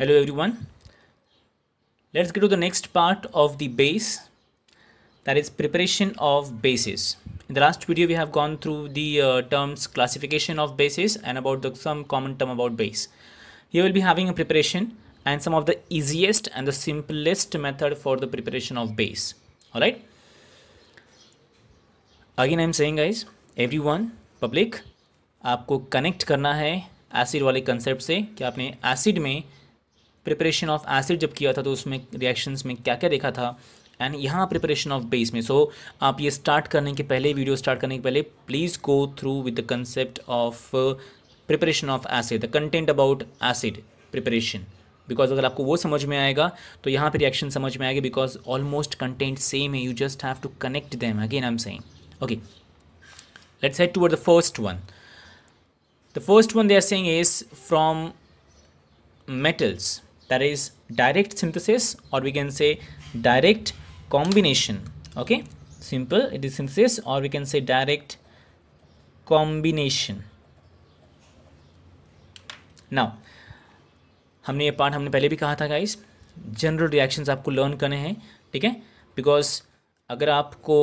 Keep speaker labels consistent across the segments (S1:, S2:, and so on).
S1: Hello everyone. Let's get to the next part of the base that is preparation of bases. In the last video we have gone through the uh, terms classification of bases and about the some common term about base. Here we'll be having a preparation and some of the easiest and the simplest method for the preparation of base. Alright. Again I'm saying guys everyone public आपको connect करना है acid वाले concept से कि आपने acid में preparation of acid जब किया था तो उसमें रिएक्शंस में क्या क्या देखा था? एंड यहाँ प्रिपरेशन ऑफ़ बेस में। सो so, आप ये स्टार्ट करने के पहले वीडियो स्टार्ट करने के पहले please go through with the concept of preparation of acid the content about acid preparation because अगर आपको वो समझ में आएगा तो यहाँ पे रिएक्शन समझ में आएगी बिकॉज़ ऑलमोस्ट कंटेंट सेम है you just have to connect them again I am saying okay let's head toward the first one the first one they are saying is from metals. That is direct synthesis or we can say direct combination okay simple it is synthesis or we can say direct combination now हमने ये part हमने पहले भी कहा था guys general reactions आपको learn करने हैं ठीक है बिकॉज़ अगर आपको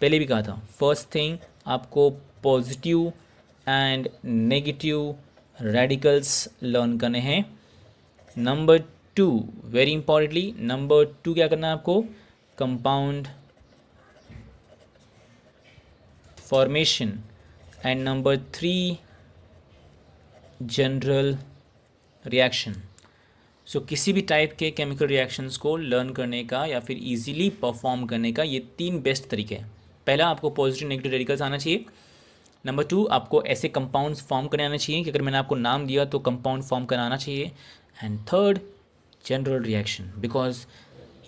S1: पहले भी कहा था फ़र्स्ट थिंग आपको positive and negative radicals learn करने हैं number two very importantly number two क्या करना है आपको? Compound formation and number three general reaction so किसी भी टाइप के केमिकल रिएक्शंस को लर्न करने का या फिर इजीली परफॉर्म करने का ये तीन बेस्ट तरीके हैं। पहला, आपको पॉजिटिव नेगेटिव रेडिकल्स आना चाहिए। नंबर टू आपको ऐसे कंपाउंड्स फॉर्म करने आना चाहिए कि अगर मैंने आपको नाम दिया तो कंपाउंड फॉर्म कराना चाहिए। And third general reaction because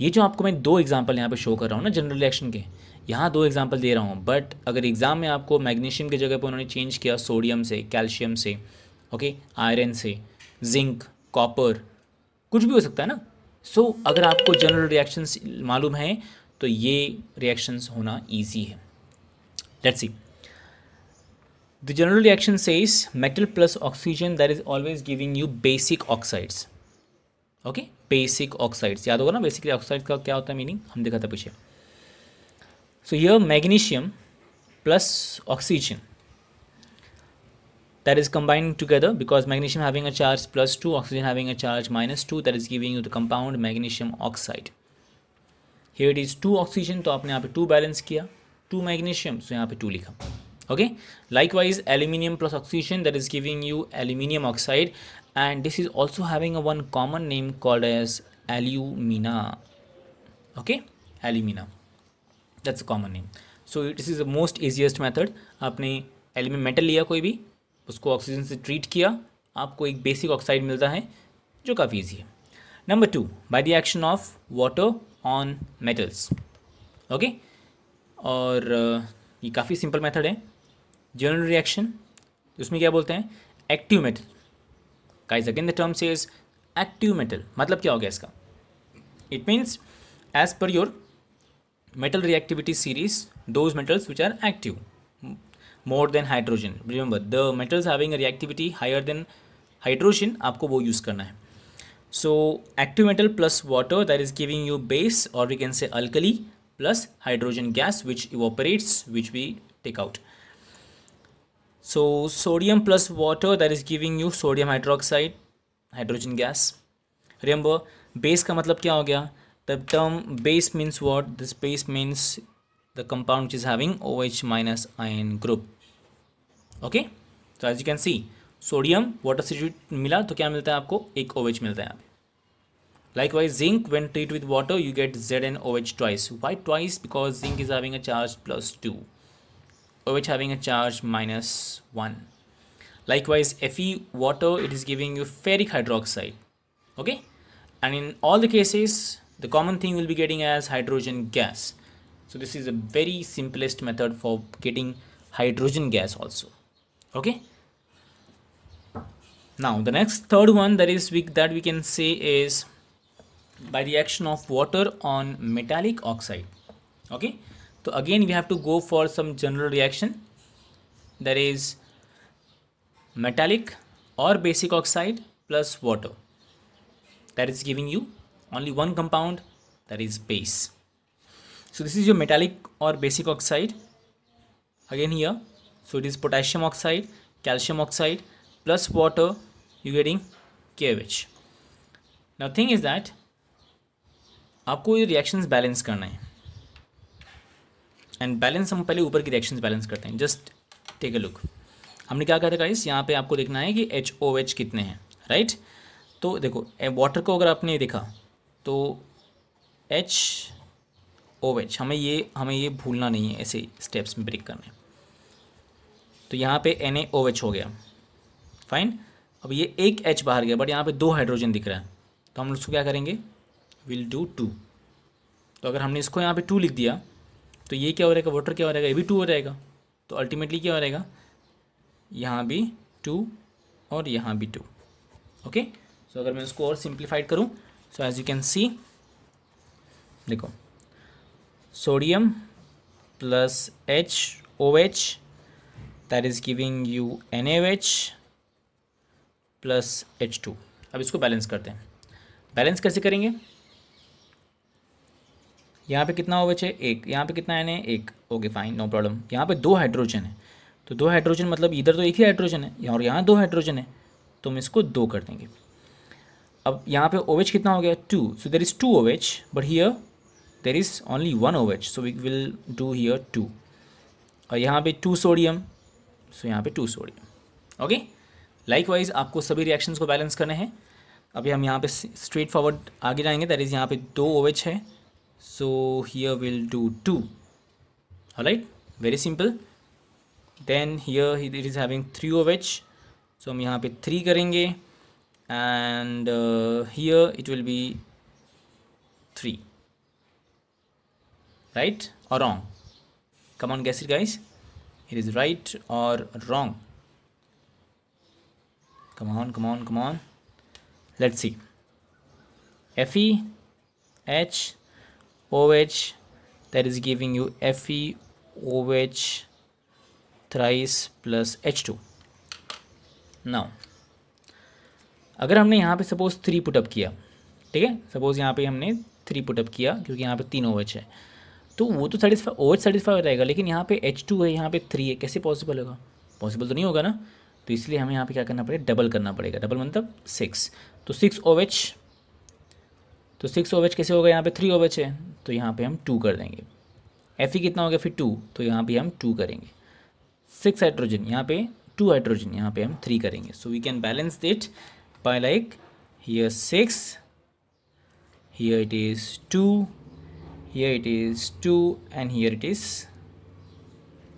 S1: ये जो आपको मैं दो एग्जांपल यहाँ पे शो कर रहा हूँ ना जनरल रिएक्शन के यहाँ दो एग्जांपल दे रहा हूँ बट अगर एग्ज़ाम में आपको मैग्नीशियम की जगह पर उन्होंने चेंज किया सोडियम से कैल्शियम से ओके आयरन से जिंक कॉपर कुछ भी हो सकता है ना? सो so, अगर आपको जनरल रिएक्शंस मालूम है तो ये रिएक्शंस होना ईजी है। Let's see the general reaction says metal plus oxygen that is always giving you basic oxides okay basic oxides याद होगा ना बेसिकली ऑक्साइड का क्या होता है मीनिंग हम देखा था पीछे सो यह magnesium plus oxygen that is combined together because magnesium having a charge plus 2 oxygen having a charge minus 2 that is giving you the compound magnesium oxide here it is 2 oxygen तो आपने यहाँ पे 2 balance किया 2 magnesium so यहाँ पे 2 लिखा okay likewise aluminium plus oxygen that is giving you aluminium oxide and this is also having a one common name called as alumina okay alumina that's a common name so this is the most easiest method आपने element metal लिया कोई भी उसको oxygen से treat किया आपको एक basic oxide मिलता है जो काफ़ी ईजी है number two by the action of water on metals okay और ये काफ़ी सिंपल मेथड है जनरल रिएक्शन उसमें क्या बोलते हैं? Active metal guys again the term says active metal मतलब क्या हो गया इसका? It means as per your metal reactivity series those metals which are active more than hydrogen remember the metals having reactivity higher than hydrogen आपको वो use करना है। So active metal plus water that is giving you base और we can say alkali plus hydrogen gas which evaporates which we take out so sodium plus water that is giving you sodium hydroxide hydrogen gas remember base का मतलब क्या हो गया the term base means what this base means the compound which is having OH minus ion group okay so as you can see sodium water से मिला तो क्या मिलता है आपको एक OH मिलता है likewise zinc when treated with water you get ZnOH twice why twice because zinc is having a charge plus 2 OH having a charge minus 1 likewise Fe water it is giving you ferric hydroxide okay? And in all the cases the common thing we'll be getting as hydrogen gas. So this is a very simplest method for getting hydrogen gas also okay? Now the next third one that is we, that we can say is by the action of water on metallic oxide okay तो again we have to go for some general reaction there is metallic और basic oxide plus water that is giving you only one compound that is base so this is your metallic और basic oxide again here so it is potassium oxide calcium oxide plus water you getting K which nothing is that आपको ये reactions balance करना है। And balance हम पहले ऊपर की reactions balance करते हैं। जस्ट टेक ए लुक हमने क्या कहा था गाइस यहाँ पे आपको देखना है कि एच ओ एच कितने हैं राइट तो देखो वाटर को अगर आपने देखा तो एच ओ एच हमें ये हमें ये भूलना नहीं है ऐसे स्टेप्स में ब्रेक करने। तो यहाँ पे एन ए ओ एच हो गया। फाइन अब ये एक एच बाहर गया बट यहाँ पे दो हाइड्रोजन दिख रहा है। तो हम उसको क्या करेंगे? विल डू टू तो अगर हमने इसको यहाँ पे टू लिख दिया तो ये क्या हो रहेगा? वाटर क्या हो रहेगा? ये भी टू हो जाएगा तो अल्टीमेटली क्या हो रहेगा? यहाँ भी टू और यहाँ भी टू ओके सो अगर मैं इसको और सिंप्लीफाइड करूँ so as you can see देखो sodium plus H O H that is giving you N H plus H two अब इसको बैलेंस करते हैं। बैलेंस कैसे करेंगे? यहाँ पे कितना एच है एक। यहाँ पे कितना एन है एक। ओके फाइन नो प्रॉब्लम यहाँ पे दो हाइड्रोजन है। तो दो हाइड्रोजन मतलब इधर तो एक ही हाइड्रोजन है और यहाँ दो हाइड्रोजन है। तो हम इसको दो कर देंगे। अब यहाँ पे ओ OH कितना हो गया? Two so there is two O H but here there is only one O H so we will do here two और यहाँ पे टू सोडियम सो यहाँ पे two sodium okay likewise आपको सभी रिएक्शंस को बैलेंस करने हैं। अभी हम यहाँ पे स्ट्रेट फॉरवर्ड आगे जाएँगे। दैट इज़ यहाँ पे दो ओ OH है so here will do two right very simple then here it is having three O H so हम यहाँ पे थ्री करेंगे and here it will be three right और wrong come on guess it guys it is right or wrong come on come on come on let's see fe h oh that is giving you fe oh thrice plus H two now अगर हमने यहाँ पे suppose three put up किया, ठीक है? Suppose यहाँ पे हमने थ्री पुटअप किया, क्योंकि यहाँ पे तीन ओ है। तो वो तो सेटिस्फाई ओ एच सेटिस्फाई रहेगा लेकिन यहाँ पे एच टू है, यहाँ पे थ्री है, कैसे पॉसिबल होगा? पॉसिबल तो नहीं होगा ना? तो इसलिए हमें यहाँ पे क्या करना पड़ेगा? डबल करना पड़ेगा डबल मतलब सिक्स तो सिक्स ओ एच तो सिक्स ओ एच कैसे होगा? यहाँ पे थ्री ओ एच है तो यहाँ पे हम टू कर देंगे। एफ़ ई कितना हो गया फिर टू तो यहाँ पे हम टू करेंगे। सिक्स हाइड्रोजन यहाँ पे टू हाइड्रोजन यहाँ पे हम थ्री करेंगे। So we can balance it by like here six here it is two here it is two and here it is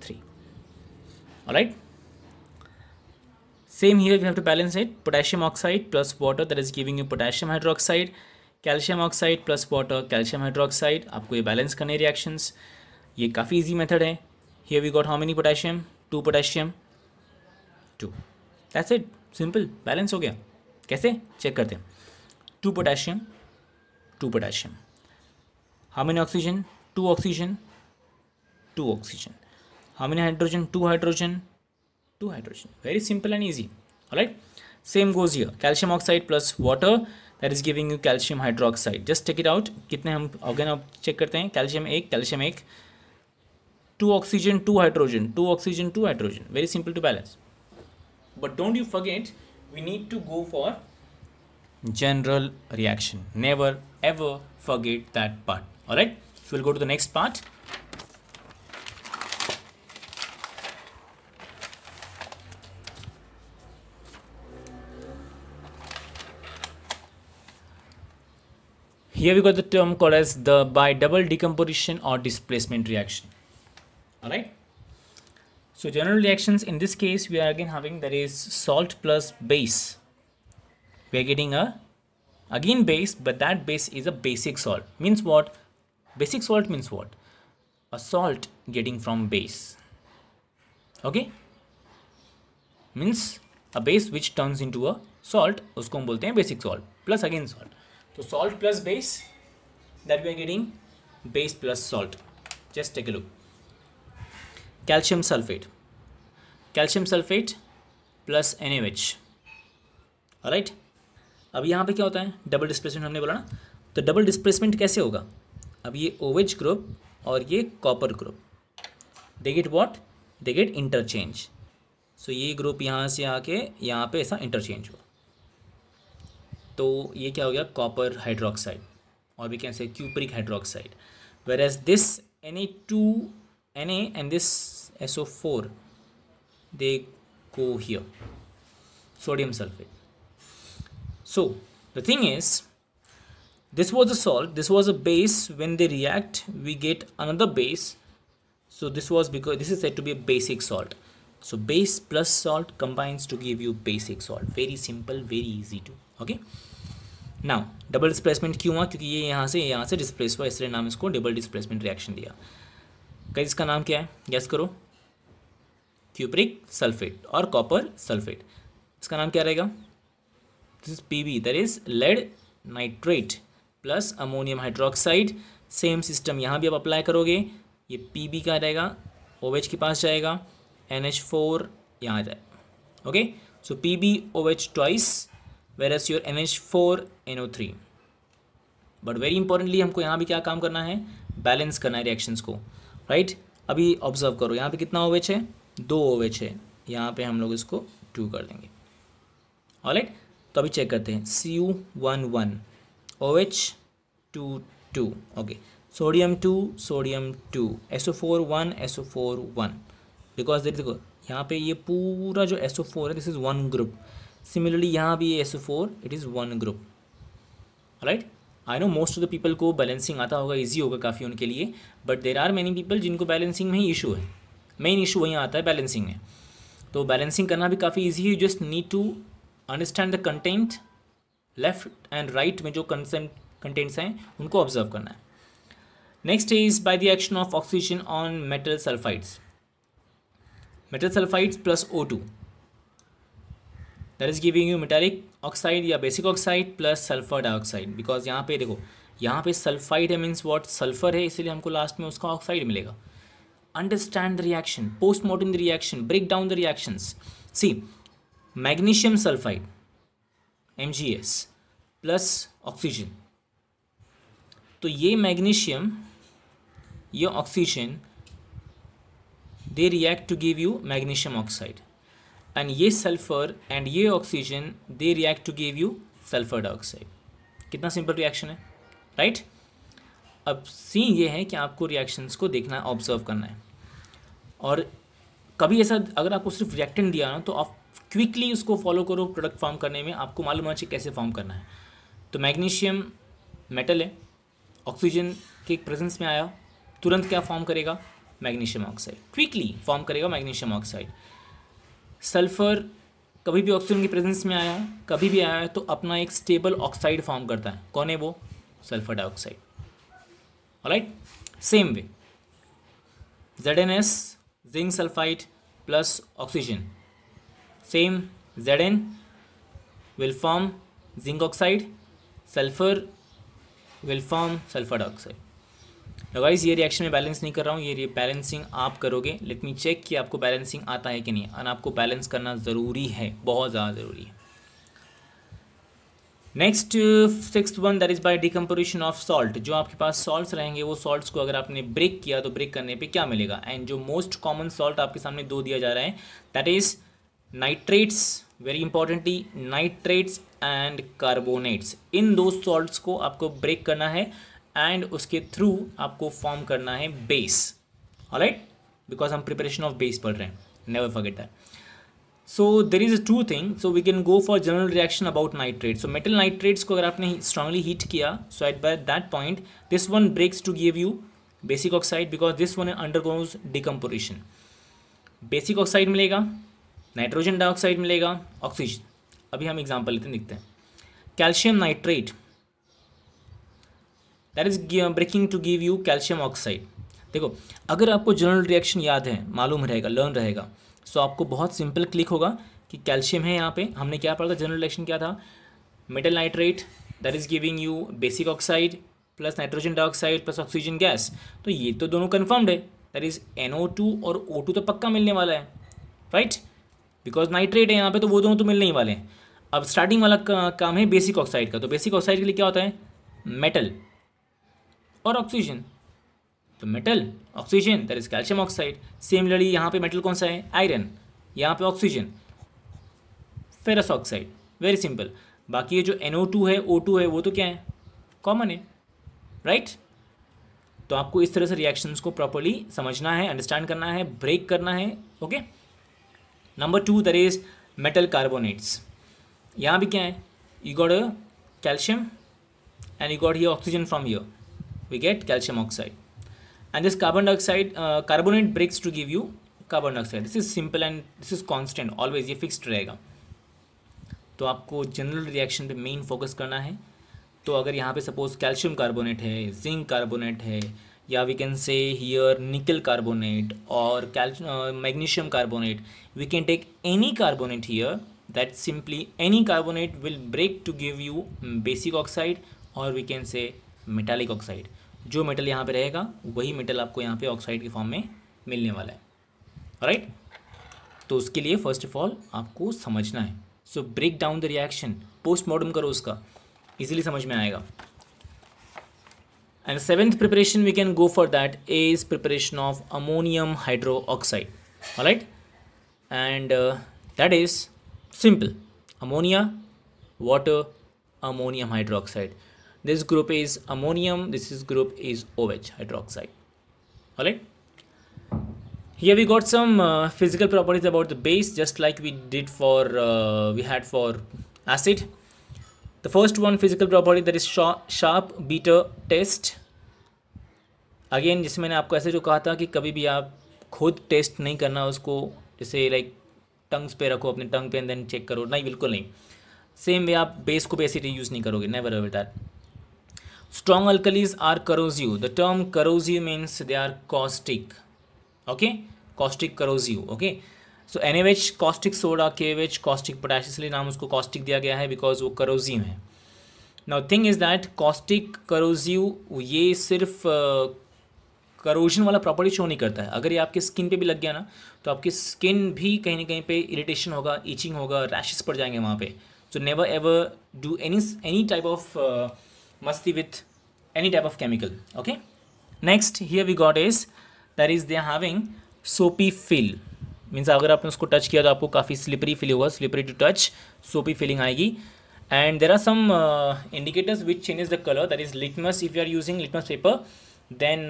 S1: three right same here we have to balance it potassium oxide plus water that is giving you potassium hydroxide calcium oxide plus water, calcium hydroxide आपको ये balance करने reactions ये काफ़ी easy method है. Here we got how many potassium two potassium two that's it simple balance हो गया. कैसे? Check करते हैं. Two potassium two potassium how many oxygen two oxygen two oxygen how many hydrogen two hydrogen two hydrogen very simple and easy right same goes here calcium oxide plus water that is giving you calcium hydroxide just take it out कितने हम again अब check करते हैं calcium एक calcium एक two oxygen two hydrogen two oxygen two hydrogen very simple to balance but don't you forget we need to go for general reaction never ever forget that part all right so we'll go to the next part Here we got the term called as the by double decomposition or displacement reaction. All right so general reactions in this case we are again having that is salt plus base. We are getting a again base but that base is a basic salt. Means what? Basic salt means what? A salt getting from base. Okay? Means a base which turns into a salt usko bolte hain basic salt plus again salt तो salt plus base that we are getting base plus salt just take a look calcium sulphate calcium sulphate plus N H right अब यहाँ पे क्या होता है? Double displacement हमने बोला ना? तो डबल डिस्प्लेसमेंट कैसे होगा? अब ये ओवेज ग्रुप और ये copper group they get what they get interchange so ये ग्रुप यहाँ से आके यहाँ पे ऐसा इंटरचेंज हो तो ये क्या हो गया कॉपर हाइड्रोक्साइड और भी कैसे cupric hydroxide whereas this N A two N and this S O four they go here sodium sulfate so the thing is this was a salt this was a base when they react we get another base so this was because this is said to be a basic salt so base plus salt combines to give you basic salt very simple very easy to okay Now double displacement क्यों हुआ? क्योंकि ये यहाँ से यहाँ से displace हुआ, इसलिए नाम इसको डबल डिस्प्लेसमेंट रिएक्शन दिया। कई इसका नाम क्या है? गैस करो। क्यूप्रिक सल्फेट और कॉपर सल्फेट इसका नाम क्या रहेगा? This is P B there is lead nitrate plus ammonium hydroxide same system यहाँ भी आप अप्लाई करोगे। ये पी बी का रहेगा ओ एच के पास जाएगा एन एच फोर यहाँ जाए। Okay so P B O H twice N O three but very importantly हमको यहाँ भी क्या काम करना है? बैलेंस करना है रिएक्शंस को राइट right? अभी ऑब्ज़र्व करो, यहाँ पे कितना ओ एच है? दो ओ एच है। यहाँ पे हम लोग इसको टू कर देंगे। ऑल ऑलराइट तो अभी चेक करते हैं। C U one one O H two two okay sodium two sodium two S O four one S O four one because देखो, यहाँ पे ये पूरा जो एस ओ फोर है this is one group similarly यहाँ भी S four it is one group right I know most of the people को बैलेंसिंग आता होगा ईजी होगा काफ़ी उनके लिए but there are many people जिनको बैलेंसिंग में ही इशू है. मेन इशू वहीं आता है बैलेंसिंग में. तो बैलेंसिंग करना भी काफ़ी ईजी है. You just need to understand the content left and right में जो कंसेंट कंटेंट्स हैं, उनको ऑब्ज़र्व करना है. Next is by the action of oxygen on metal sulphides metal sulphides plus O two that is giving you metallic oxide या basic oxide plus sulphur dioxide because यहाँ पे देखो यहाँ पे सल्फाइड है मीन्स वॉट सल्फ़र है इसलिए हमको लास्ट में उसका ऑक्साइड मिलेगा understand the reaction, post-mortem the reaction, break down the reactions. See, magnesium sulfide, MgS, plus oxygen. तो ये मैग्नीशियम ये oxygen they react to give you magnesium oxide and ये सल्फ़र एंड ये oxygen they react to give you sulphur dioxide कितना simple reaction है right right? अब सी ये है कि आपको रिएक्शंस को देखना ऑब्ज़र्व करना है। और कभी ऐसा, अगर आपको सिर्फ़ रिएक्टेंट दिया ना तो आप क्विकली उसको फॉलो करो प्रोडक्ट फॉर्म करने में, आपको मालूम होना चाहिए कैसे फॉर्म करना है। तो मैग्नीशियम मेटल है ऑक्सीजन के प्रेजेंस में आया, तुरंत क्या फॉर्म करेगा? मैग्नीशियम ऑक्साइड क्विकली फॉर्म करेगा मैग्नीशियम ऑक्साइड सल्फ़र कभी भी ऑक्सीजन की प्रेजेंस में आया है कभी भी आया है तो अपना एक स्टेबल ऑक्साइड फॉर्म करता है। कौन है वो? Sulphur dioxide. Right same way Z N S zinc sulphide plus oxygen same Z N will form zinc oxide sulphur will form sulphur dioxide guys ये रिएक्शन में बैलेंस नहीं कर रहा हूँ, ये बैलेंसिंग आप करोगे। लेट मी चेक कि आपको बैलेंसिंग आता है कि नहीं। और आपको बैलेंस करना ज़रूरी है, बहुत ज़्यादा ज़रूरी है। Next six one that is by decomposition of salt जो आपके पास सॉल्ट्स रहेंगे, वो सॉल्ट्स को अगर आपने ब्रेक किया तो ब्रेक करने पे क्या मिलेगा? एंड जो मोस्ट कॉमन सॉल्ट आपके सामने दो दिया जा रहा है that is nitrates very importantly nitrates and carbonates इन दो सॉल्ट्स को आपको ब्रेक करना है। एंड उसके थ्रू आपको फॉर्म करना है बेस राइट बिकॉज़ हम प्रिपरेशन ऑफ़ बेस पढ़ रहे हैं. Never forget that so there is two thing so we can go for general reaction about nitrate so metal nitrates को अगर आपने स्ट्रांगली हीट किया so at by that point this one breaks to give you basic oxide because this one undergoes decomposition basic oxide मिलेगा nitrogen dioxide मिलेगा oxygen अभी हम example लेते देखते हैं. Calcium nitrate that is breaking to give you calcium oxide देखो अगर आपको जनरल रिएक्शन याद है मालूम रहेगा लर्न रहेगा सो so आपको बहुत सिंपल क्लिक होगा कि कैल्शियम है यहाँ पे। हमने क्या पढ़ा था? जनरल रिएक्शन क्या था? Metal nitrate that is giving you basic oxide plus nitrogen dioxide plus oxygen gas तो ये तो दोनों कन्फर्म्ड है। दैट इज़ एन और ओ तो पक्का मिलने वाला है राइट बिकॉज़ नाइट्रेट है यहाँ पे तो वो दोनों तो मिलने ही वाले हैं। अब स्टार्टिंग वाला का, काम है बेसिक ऑक्साइड का। तो बेसिक ऑक्साइड के लिए क्या होता है? मेटल और ऑक्सीजन तो metal oxygen that is calcium oxide similarly यहाँ पे मेटल कौन सा है? आयरन यहाँ पे oxygen ferrous oxide very simple बाकी ये जो NO2 है O2 है, वो तो क्या है? कॉमन है. Right right? तो आपको इस तरह से रिएक्शंस को प्रॉपरली समझना है अंडरस्टैंड करना है ब्रेक करना है okay number two there is metal carbonates यहाँ भी क्या है? You got calcium and you got here oxygen from here we get calcium oxide and this carbon dioxide carbonate breaks to give you carbon dioxide this is simple and this is constant always ये fixed रहेगा। तो आपको general reaction पे main focus करना है। तो अगर यहाँ पे सपोज़ कैल्शियम कार्बोनेट है जिंक कार्बोनेट है, या we can say here nickel carbonate और magnesium carbonate we can take any carbonate here that simply any carbonate will break to give you basic oxide और we can say metallic oxide जो metal यहाँ पे रहेगा, वही metal आपको यहाँ पे ऑक्साइड के फॉर्म में मिलने वाला है। राइट तो उसके लिए फ़र्स्ट ऑफ़ ऑल आपको समझना है। So break down the reaction postmortem करो उसका। इजीली समझ में आएगा। And seventh preparation we can go for that is preparation of ammonium hydro oxide right and that is simple ammonia water ammonium hydroxide this group is ammonium this is group is OH hydroxide all right here we got some uh, physical properties about the base just like we did for uh, we had for acid the first one physical property that is sharp bitter taste again जिसमें मैंने आपको ऐसे जो कहा था कि कभी भी आप खुद टेस्ट नहीं करना उसको जैसे लाइक टंग्स पे रखो अपने टंग पे एंड देन चेक करो नहीं बिल्कुल नहीं सेम वे आप बेस को बेसिटी यूज़ नहीं करोगे never ever that strong alkalis are corrosive the term corrosive means they are caustic okay caustic corrosive okay so N H caustic soda K H caustic इसलिए नाम उसको caustic दिया गया है बिकॉज़ वो करोजिव है। Now thing is that caustic corrosive ये सिर्फ़ करोजन वाला प्रॉपर्टी शो नहीं करता है। अगर ये आपके स्किन पे भी लग गया ना तो आपकी स्किन भी कहीं ना कहीं पे इरिटेशन होगा ईचिंग होगा रैशेस पड़ जाएँगे वहाँ पे। So never ever do any any type of मस्ती with any type of chemical okay next here we got is that is they having soapy feel means अगर आपने उसको टच किया तो आपको काफ़ी स्लिपरी फील होगा slippery to touch soapy feeling आएगी. And there are some indicators which changes the colour that is litmus if you are using litmus paper then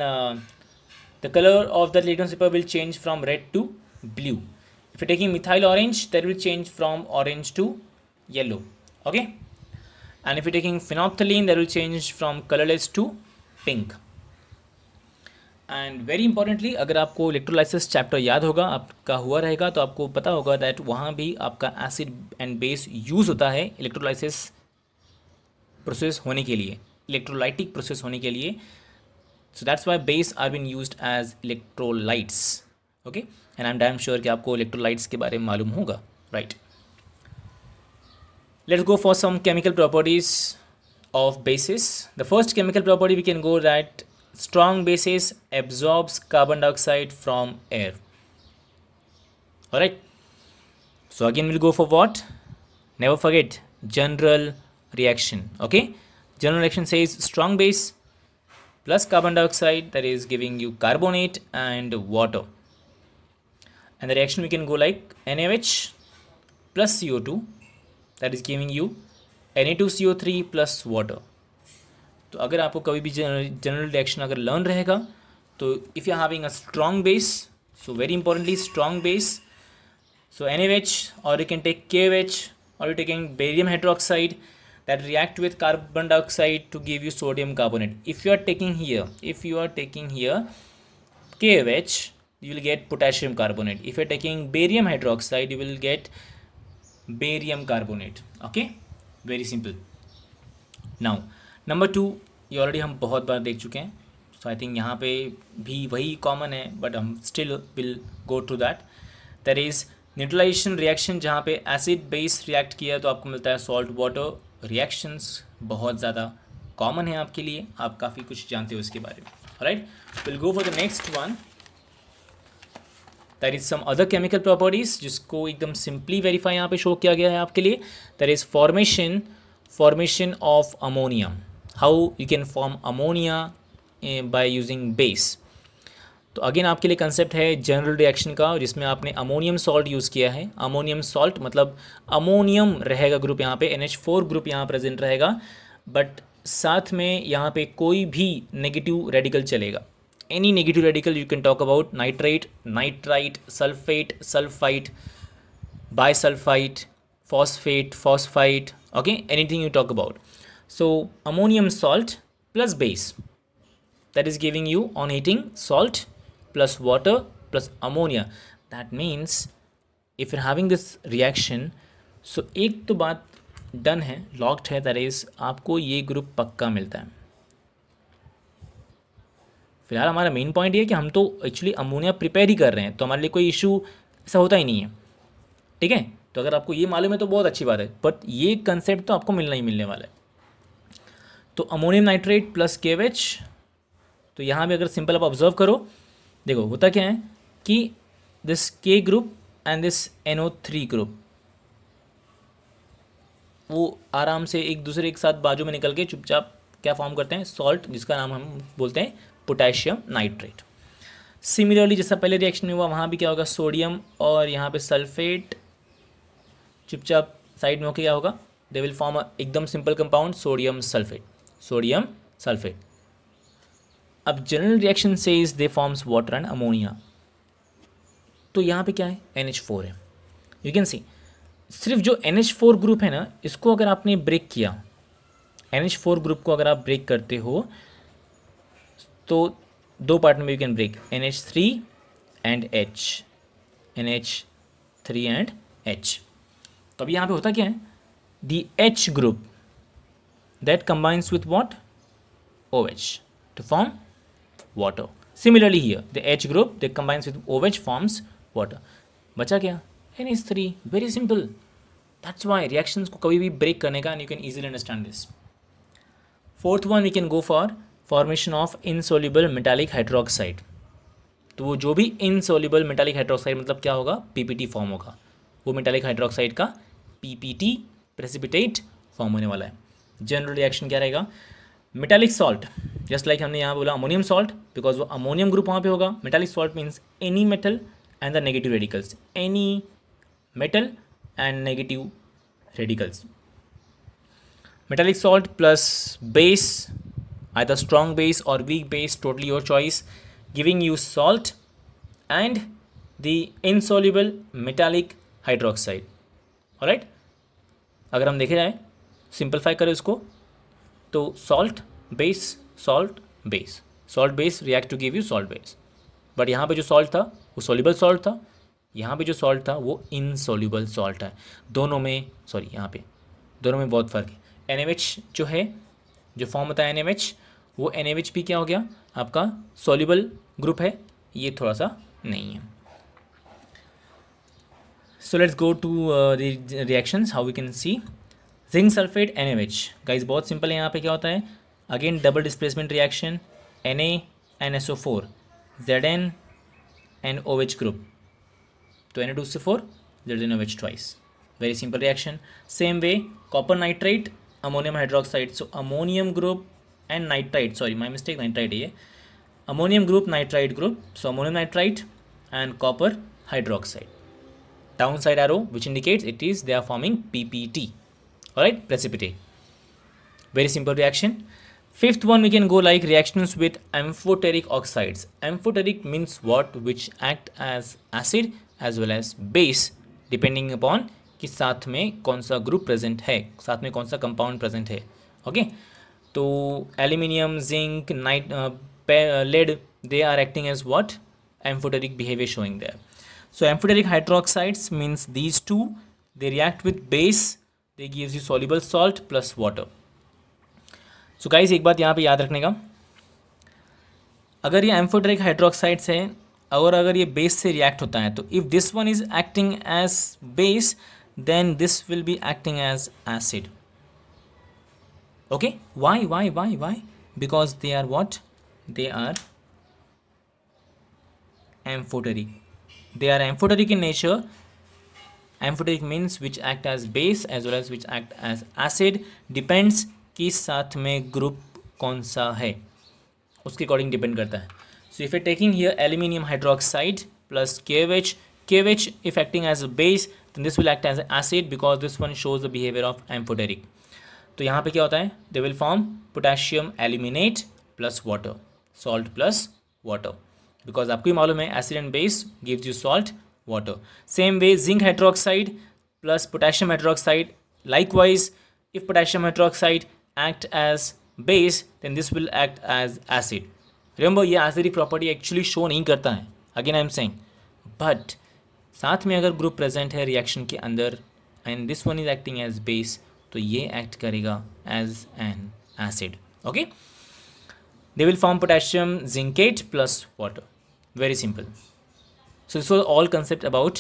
S1: the colour of the litmus paper will change from red to blue if you're taking methyl orange, that will change from orange to yellow, okay? And if you're taking phenolphthalein, that will change from colorless to pink. And very importantly अगर आपको electrolysis chapter याद होगा, आपका हुआ रहेगा तो आपको पता होगा दैट वहाँ भी आपका एसिड एंड बेस यूज़ होता है इलेक्ट्रोलाइसिस प्रोसेस होने के लिए इलेक्ट्रोलाइटिक प्रोसेस होने के लिए. So that's why base are been use as electrolytes okay and I am damn sure कि आपको इलेक्ट्रोलाइट्स के बारे में मालूम होगा. Right let's go for some chemical properties of bases. The first chemical property we can go that strong bases absorbs carbon dioxide from air. All right so again we'll go for what? Never forget general reaction. Okay? General reaction says strong base plus carbon dioxide that is giving you carbonate and water. And the reaction we can go like NaOH plus CO2 that is giving you N A two C O three plus water तो अगर आपको कभी भी general reaction अगर learn रहेगा तो if you having a strong base so very importantly strong base so N H और you can take K H और you taking barium hydroxide that react with carbon dioxide to give you sodium carbonate if you are taking here if you are taking here K H you will get potassium carbonate if you are taking barium hydroxide you will get barium carbonate. Okay? Very simple. Now number two ये already हम बहुत बार देख चुके हैं. So I think यहाँ पे भी वही कॉमन है बट हम still will go to that that is neutralisation reaction जहाँ पे एसिड बेस रिएक्ट किया तो आपको मिलता है सॉल्ट वाटर रिएक्शंस बहुत ज़्यादा कॉमन है आपके लिए. आप काफ़ी कुछ जानते हो इसके बारे में. Right will go for the next one there is some other chemical properties जिसको एकदम सिंपली वेरीफाई यहाँ पे शो किया गया है आपके लिए। There is formation formation of ammonia how you can form ammonia by using base तो अगेन आपके लिए कंसेप्ट है जनरल रिएक्शन का जिसमें आपने अमोनियम सॉल्ट यूज़ किया है। अमोनियम सॉल्ट मतलब अमोनियम रहेगा ग्रुप यहाँ पे एन एच फोर ग्रुप यहाँ प्रेजेंट रहेगा। बट साथ में यहाँ पे कोई भी नेगेटिव रेडिकल चलेगा। Any negative radical you can talk about nitrate nitrite sulphate sulphite bisulphite phosphate phosphite okay anything you talk about so ammonium salt plus base that is giving you on heating salt plus water plus ammonia that means if you're having this reaction so एक तो बात done है locked है is आपको ये group पक्का मिलता है फ़िलहाल हमारा मेन पॉइंट ये कि हम तो एक्चुअली अमोनिया प्रिपेयर ही कर रहे हैं तो हमारे लिए कोई इशू ऐसा होता ही नहीं है। ठीक है? तो अगर आपको ये मालूम है तो बहुत अच्छी बात है बट ये कंसेप्ट तो आपको मिलना ही मिलने वाला है। तो अमोनियम नाइट्रेट प्लस केवेच तो यहाँ भी अगर सिंपल आप ऑब्ज़र्व करो, देखो होता क्या है कि दिस के group and this N O three group वो आराम से एक दूसरे के साथ बाजू में निकल के चुपचाप क्या फॉर्म करते हैं? सॉल्ट जिसका नाम हम बोलते हैं पोटेशियम नाइट्रेट। सिमिलरली जैसा पहले रिएक्शन हुआ, वहाँ भी क्या होगा? सोडियम और यहाँ पे सल्फेट चुपचाप साइड में होकर क्या होगा? दे विल फॉर्म एकदम simple compound sodium sulphate sodium sulphate अब जनरल रिएक्शन से is they forms water and ammonia तो यहाँ पे क्या है? एन फोर है। यू कैन सी सिर्फ़ जो एन फोर ग्रुप है ना, इसको अगर आपने ब्रेक किया एन फोर ग्रुप को अगर आप ब्रेक करते हो तो दो पार्ट में you can break N H three and H N H three and H तो अभी यहाँ पे होता क्या है? The H group that combines with what O H to form water similarly here the H group they combines with O H forms water बचा क्या? N H three very simple that's why reaction को कभी भी break करने का and you can easily understand this fourth one you can go for formation of insoluble metallic hydroxide तो वो जो भी इनसोल्यूबल मेटालिक हाइड्रोक्साइड मतलब क्या होगा? पीपीटी फॉर्म होगा। वो मेटालिक हाइड्रोक्साइड का पीपीटी प्रेसिपिटेट फॉर्म होने वाला है। जनरल रिएक्शन क्या रहेगा? मेटालिक सॉल्ट जस्ट लाइक हमने यहाँ बोला अमोनियम सॉल्ट बिकॉज़ वो अमोनियम ग्रुप वहाँ पे होगा। Metallic salt means any metal and the negative radicals any metal and negative radicals metallic salt plus base either strong base or weak base, totally your choice. Giving you salt and the insoluble metallic hydroxide. Alright? अगर हम देखे जाए simplify करें उसको तो salt base salt base salt base react to give you salt base but यहाँ पे जो सॉल्ट था, वो सोल्यूबल सॉल्ट था. यहाँ पे जो सॉल्ट था, वो इनसोल्यूबल सॉल्ट है. दोनों में सॉरी यहाँ पे. दोनों में बहुत फ़र्क है. एन जो है, जो फॉर्म होता है एन वो एन क्या हो गया? आपका सोल्यूबल ग्रुप है। ये थोड़ा सा नहीं है। So let's go to reactions how we can see zinc sulphate and guys बहुत सिंपल है, यहाँ पे क्या होता है? Again double displacement reaction N A N S O four Z N N O H group तो एन ए टू से four Z N O H twice very simple reaction same way copper nitrate ammonium hydroxide so ammonium group and nitrite sorry my mistake nitrite ये ammonium group nitrite group so ammonium nitrite and copper hydroxide down side arrow which indicates it is they are forming PPT right precipitate very simple reaction fifth one we can go like reaction with amphoteric oxides amphoteric means what which act as acid as well as base depending upon कि साथ में कौन सा group present है। साथ में कौन सा कंपाउंड प्रेजेंट है। Okay okay? तो aluminium, zinc, night lead they are acting as what amphoteric behaviour showing there so amphoteric hydroxides means these two they react with base they gives you soluble salt plus water so guys एक बात यहाँ पे याद रखने का। अगर ये amphoteric hydroxides है, और अगर ये बेस से रिएक्ट होता है तो if this one is acting as base then this will be acting as acid okay why why why why because they are what they are amphoteric they are amphoteric in nature amphoteric means which act as base as well as which act as acid depends किस साथ में group कौन सा है उसके according depend करता है so if a taking here aluminium hydroxide plus KOH KOH if acting as a base then this will act as an acid because this one shows the behavior of amphoteric तो यहाँ पे क्या होता है? They will form potassium aluminate plus water salt plus water because आपको ही मालूम है acid and base gives you salt water same way zinc hydroxide plus potassium hydroxide likewise if potassium hydroxide act as base then this will act as acid remember यह acidic property actually show नहीं करता है. Again I am saying but साथ में अगर group present है reaction के अंदर and this one is acting as base तो ये एक्ट करेगा as an acid okay they will form potassium zincate plus water very simple so this was all concept about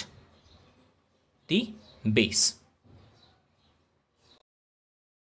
S1: the base